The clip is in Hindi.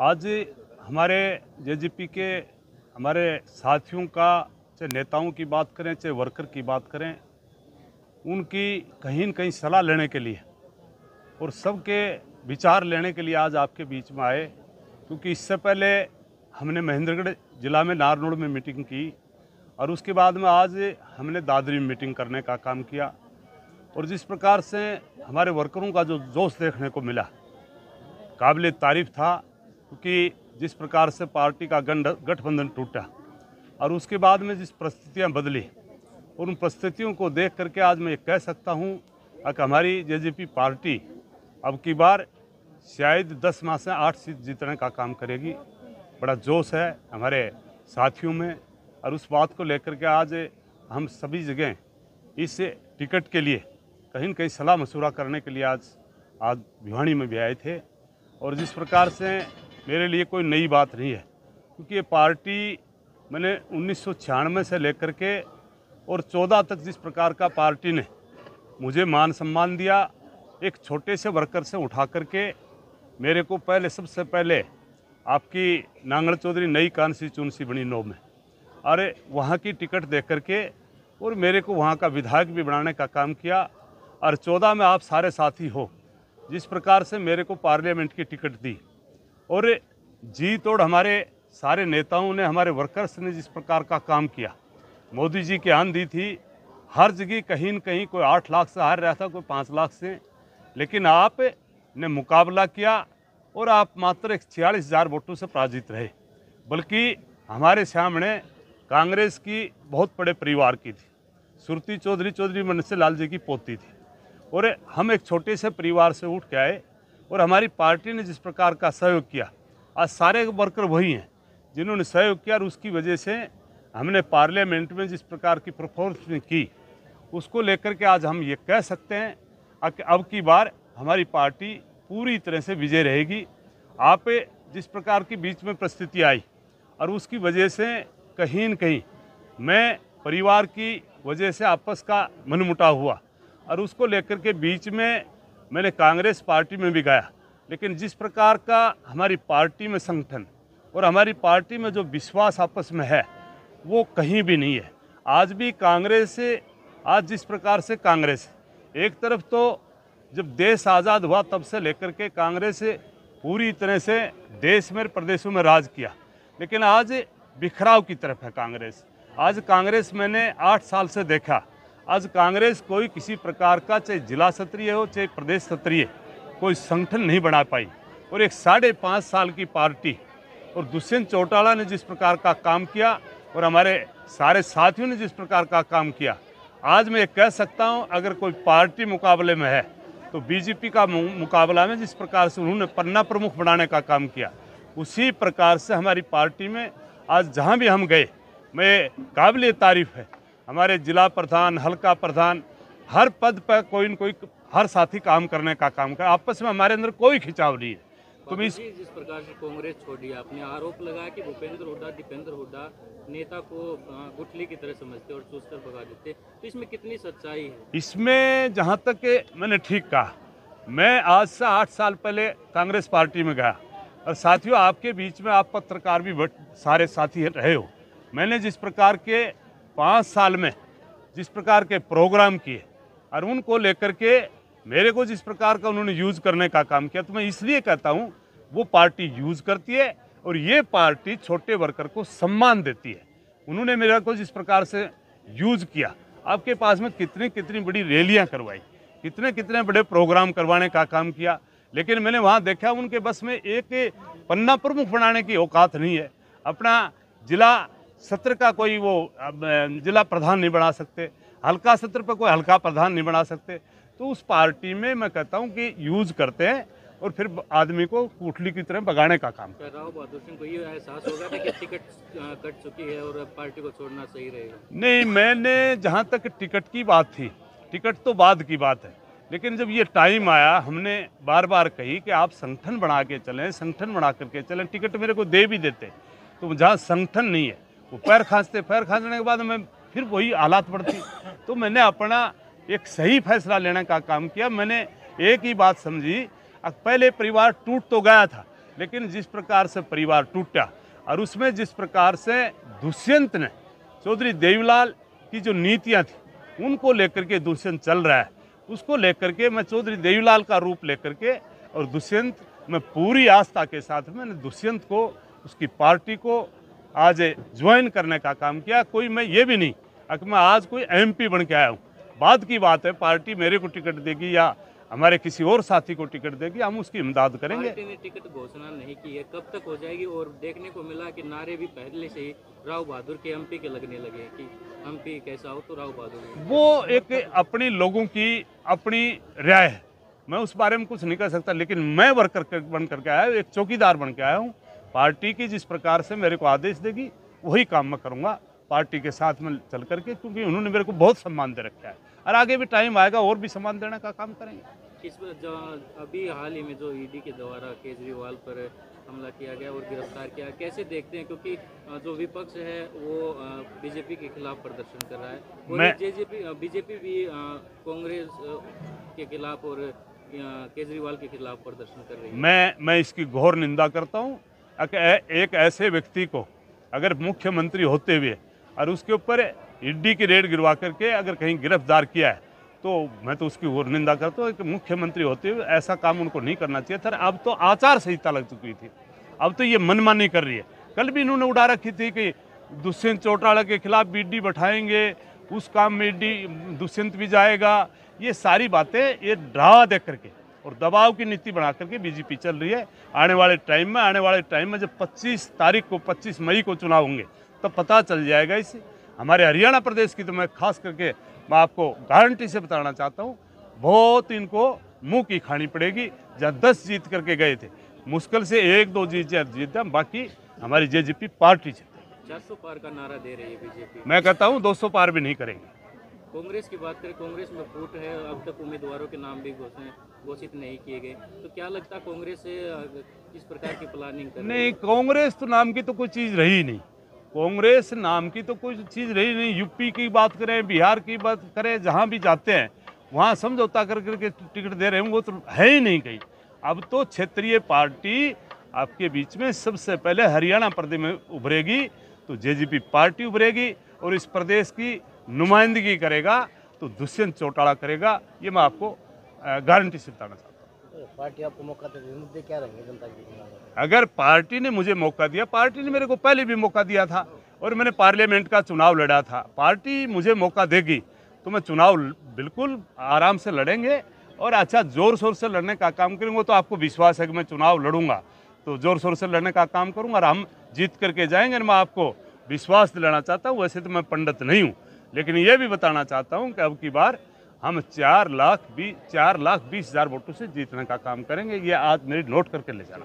आज हमारे जे के हमारे साथियों का, चाहे नेताओं की बात करें, चाहे वर्कर की बात करें, उनकी कहीं न कहीं सलाह लेने के लिए और सबके विचार लेने के लिए आज आपके बीच में आए, क्योंकि इससे पहले हमने महेंद्रगढ़ ज़िला में नारनोड़ में मीटिंग की और उसके बाद में आज हमने दादरी में मीटिंग करने का काम किया और जिस प्रकार से हमारे वर्करों का जो जोश देखने को मिला, काबिल तारीफ़ था क्योंकि जिस प्रकार से पार्टी का गठबंधन टूटा और उसके बाद में जिस परिस्थितियाँ बदली और उन परिस्थितियों को देख करके आज मैं कह सकता हूँ कि हमारी जे पार्टी अब की बार शायद दस माह से आठ सीट जीतने का काम करेगी। बड़ा जोश है हमारे साथियों में और उस बात को लेकर के आज हम सभी जगह इस टिकट के लिए कहीं न कहीं सलाह मशूरा करने के लिए आज आज भिवानी में भी आए थे। और जिस प्रकार से मेरे लिए कोई नई बात नहीं है। क्योंकि ये पार्टी मैंने उन्नीस सौ छियानवे से लेकर के और 14 तक जिस प्रकार का पार्टी ने मुझे मान सम्मान दिया, एक छोटे से वर्कर से उठा करके मेरे को पहले, सबसे पहले आपकी नांगड़ चौधरी नई कॉन्स्टिट्यूंसी बनी नौ में। अरे, वहाँ की टिकट दे करके और मेरे को वहाँ का विधायक भी बनाने का काम किया। और चौदह में आप सारे साथी हो, जिस प्रकार से मेरे को पार्लियामेंट की टिकट दी। और जी तोड़ हमारे सारे नेताओं ने, हमारे वर्कर्स ने जिस प्रकार का काम किया। मोदी जी की आन दी थी, हर जगह कहीं न कहीं कोई आठ लाख से हार रहा था, कोई पाँच लाख से। लेकिन आप ने मुकाबला किया और आप मात्र एक छियालीस हज़ार वोटों से पराजित रहे। बल्कि हमारे सामने कांग्रेस की बहुत बड़े परिवार की थी। सुरती चौधरी चौधरी मनसे लाल जी की पोती थी। और हम एक छोटे से परिवार से उठ के आए और हमारी पार्टी ने जिस प्रकार का सहयोग किया, आज सारे वर्कर वही हैं, जिन्होंने सहयोग किया और उसकी वजह से हमने पार्लियामेंट में जिस प्रकार की परफॉर्मेंस की, उसको लेकर के आज हम ये कह सकते हैं कि अब की बार हमारी पार्टी पूरी तरह से विजय रहेगी। आप जिस प्रकार की बीच में परिस्थिति आई और उसकी वजह से कहीं न कहीं मैं परिवार की वजह से आपस का मनमुटाव हुआ और उसको लेकर के बीच में मैंने कांग्रेस पार्टी में भी गया। लेकिन जिस प्रकार का हमारी पार्टी में संगठन और हमारी पार्टी में जो विश्वास आपस में है, वो कहीं भी नहीं है। आज भी कांग्रेस से आज जिस प्रकार से कांग्रेस एक तरफ़ तो जब देश आज़ाद हुआ, तब से लेकर के कांग्रेस पूरी तरह से देश में प्रदेशों में राज किया। लेकिन आज बिखराव की तरफ़ है कांग्रेस। आज कांग्रेस मैंने आठ साल से देखा। आज कांग्रेस कोई किसी प्रकार का, चाहे जिला स्तरीय हो, चाहे प्रदेश स्तरीय, कोई संगठन नहीं बना पाई। और एक साढ़े पाँच साल की पार्टी, और दुष्यंत चौटाला ने जिस प्रकार का काम किया, और हमारे सारे साथियों ने जिस प्रकार का काम किया, आज मैं कह सकता हूँ, अगर कोई पार्टी मुकाबले में है तो बीजेपी का मुकाबला में जिस प्रकार से उन्होंने पन्ना प्रमुख बनाने का काम किया, उसी प्रकार से हमारी पार्टी में आज जहाँ भी हम गए, मैं काबिल तारीफ़ है हमारे जिला प्रधान हल्का प्रधान हर पद पर कोई न कोई हर साथी काम करने का काम कर आपस में हमारे अंदर कोई खिंचाव नहीं है। तुम इस जिस प्रकार से कांग्रेस छोड़ी आपने आरोप लगाया कि भूपेंद्र हुड्डा दीपेंद्र हुड्डा नेता को गुठली की तरह समझते और चूस भगा देते तो इसमें कितनी सच्चाई है? इसमें जहाँ तक मैंने ठीक कहा मैं आज से आठ साल पहले कांग्रेस पार्टी में गया और साथियों आपके बीच में आप पत्रकार भी सारे साथी रहे हो। मैंने जिस प्रकार के पाँच साल में जिस प्रकार के प्रोग्राम किए और उनको लेकर के मेरे को जिस प्रकार का उन्होंने यूज़ करने का काम किया तो मैं इसलिए कहता हूँ, वो पार्टी यूज़ करती है और ये पार्टी छोटे वर्कर को सम्मान देती है। उन्होंने मेरे को जिस प्रकार से यूज़ किया, आपके पास में कितनी कितनी बड़ी रैलियाँ करवाई, कितने कितने बड़े प्रोग्राम करवाने का काम किया, लेकिन मैंने वहाँ देखा उनके बस में एक पन्ना प्रमुख बनाने की औकात नहीं है। अपना जिला सत्र का कोई वो जिला प्रधान नहीं बना सकते हल्का सत्र पर कोई हल्का प्रधान नहीं बना सकते। तो उस पार्टी में मैं कहता हूँ कि यूज़ करते हैं और फिर आदमी को कोठली की तरह बगाने का काम राव बहादुर सिंह को ये एहसास होगा कि टिकट कट चुकी है और पार्टी को छोड़ना सही रहेगा? नहीं मैंने जहाँ तक टिकट की बात थी टिकट तो बाद की बात है लेकिन जब ये टाइम आया हमने बार बार कही कि आप संगठन बना के चलें संगठन बना करके चलें टिकट मेरे को दे भी देते तो जहाँ संगठन नहीं है वो पैर खांसते, पैर खांसने के बाद मैं फिर वही हालात पड़ती। तो मैंने अपना एक सही फैसला लेने का काम किया। मैंने एक ही बात समझी पहले परिवार टूट तो गया था, लेकिन जिस प्रकार से परिवार टूटा और उसमें जिस प्रकार से दुष्यंत ने चौधरी देवीलाल की जो नीतियाँ थी, उनको लेकर के दुष्यंत चल रहा है। उसको लेकर के मैं चौधरी देवीलाल का रूप लेकर के और दुष्यंत, मैं पूरी आस्था के साथ मैंने दुष्यंत को, उसकी पार्टी को आज ज्वाइन करने का काम किया कोई मैं ये भी नहीं कि मैं आज कोई एमपी बन के आया हूँ। बाद की बात है पार्टी मेरे को टिकट देगी या हमारे किसी और साथी को टिकट देगी हम उसकी इमदाद करेंगे। पार्टी ने टिकट घोषणा नहीं की है कब तक हो जाएगी? और देखने को मिला कि नारे भी पहले से ही राव बहादुर के एमपी के लगने लगे कि एमपी कैसा हो तो राव बहादुर वो एक अपनी लोगों की अपनी राय है। मैं उस बारे में कुछ नहीं कर सकता लेकिन मैं वर्कर बन करके आया हूँ एक चौकीदार बन के आया हूँ। पार्टी की जिस प्रकार से मेरे को आदेश देगी वही काम मैं करूँगा। पार्टी के साथ में चल करके क्योंकि उन्होंने मेरे को बहुत सम्मान दे रखा है। और आगे भी टाइम आएगा और भी सम्मान देने का काम करेंगे। इस अभी हाल ही में जो ईडी के द्वारा केजरीवाल पर हमला किया गया और गिरफ़्तार किया कैसे देखते हैं? क्योंकि जो विपक्ष है वो बीजेपी के खिलाफ प्रदर्शन कर रहा है। मैं- जेजेपी बीजेपी भी कांग्रेस के खिलाफ और केजरीवाल के खिलाफ प्रदर्शन कर रही है। मैं मैं इसकी घोर निंदा करता हूँ। एक ऐसे व्यक्ति को अगर मुख्यमंत्री होते हुए और उसके ऊपर ईडी की रेड गिरवा करके अगर कहीं गिरफ़्तार किया है तो मैं तो उसकी और निंदा करता हूँ कि मुख्यमंत्री होते हुए ऐसा काम उनको नहीं करना चाहिए था। अब तो आचार संहिता लग चुकी थी। अब तो ये मनमानी कर रही है। कल भी इन्होंने उड़ा रखी थी कि दुष्यंत चौटाला के खिलाफ ईडी बैठाएँगे, उस काम में ईडी दुष्यंत भी जाएगा। ये सारी बातें ये डरा देख करके और दबाव की नीति बना करके बीजेपी चल रही है। आने वाले टाइम में आने वाले टाइम में जब 25 तारीख को 25 मई को चुनाव होंगे तब पता चल जाएगा इससे हमारे हरियाणा प्रदेश की तो मैं खास करके मैं आपको गारंटी से बताना चाहता हूँ बहुत इनको मुँह की खानी पड़ेगी। जहाँ दस जीत करके गए थे मुश्किल से एक दो जीत जीत जीत बाकी हमारी जे पार्टी जीते। चार पार का नारा दे रही है बीजेपी। मैं कहता हूँ 200 पार भी नहीं करेंगे। कांग्रेस की बात करें, कांग्रेस में फूट है, अब तक उम्मीदवारों के नाम भी घोषित नहीं किए गए। तो क्या लगता है कांग्रेस किस प्रकार की प्लानिंग कर नहीं, कांग्रेस तो नाम की तो कोई चीज़ रही नहीं। कांग्रेस नाम की तो कोई चीज़ रही नहीं। यूपी की बात करें, बिहार की बात करें, जहाँ भी जाते हैं, वहाँ समझौता कर करके टिकट दे रहे हैं वो तो है ही नहीं कहीं। अब तो क्षेत्रीय पार्टी आपके बीच में सबसे पहले हरियाणा प्रदेश में उभरेगी तो जेजेपी पार्टी उभरेगी और इस प्रदेश की नुमाइंदगी करेगा तो दुष्यंत चौटाला करेगा ये मैं आपको गारंटी से बताना चाहता हूँ। पार्टी आपको मौका दे मुद्दे क्या रहेंगे जनता के अगर पार्टी ने मुझे मौका दिया पार्टी ने मेरे को पहले भी मौका दिया था और मैंने पार्लियामेंट का चुनाव लड़ा था पार्टी मुझे मौका देगी तो मैं चुनाव बिल्कुल आराम से लड़ेंगे और अच्छा ज़ोर शोर से लड़ने का काम करेंगे तो आपको विश्वास है कि मैं चुनाव लड़ूँगा। तो ज़ोर शोर से लड़ने का काम करूँगा और हम जीत करके जाएँगे मैं आपको विश्वास दिलाना चाहता हूँ वैसे तो मैं पंडित नहीं हूँ। लेकिन ये भी बताना चाहता हूँ कि अब की बार हम चार लाख बीस चार लाख बीस हज़ार वोटों से जीतने का काम करेंगे। ये आज मेरी नोट करके ले जाना।